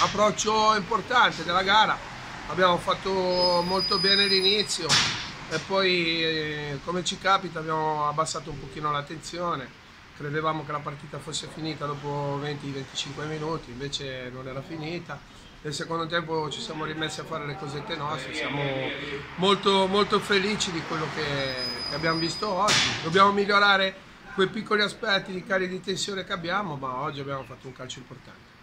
approccio importante della gara, abbiamo fatto molto bene l'inizio e poi eh, come ci capita abbiamo abbassato un pochino la tensione, credevamo che la partita fosse finita dopo 20-25 minuti, invece non era finita. Nel secondo tempo ci siamo rimessi a fare le cosette nostre, siamo molto, molto felici di quello che, che abbiamo visto oggi. Dobbiamo migliorare quei piccoli aspetti di carica di tensione che abbiamo, ma oggi abbiamo fatto un calcio importante.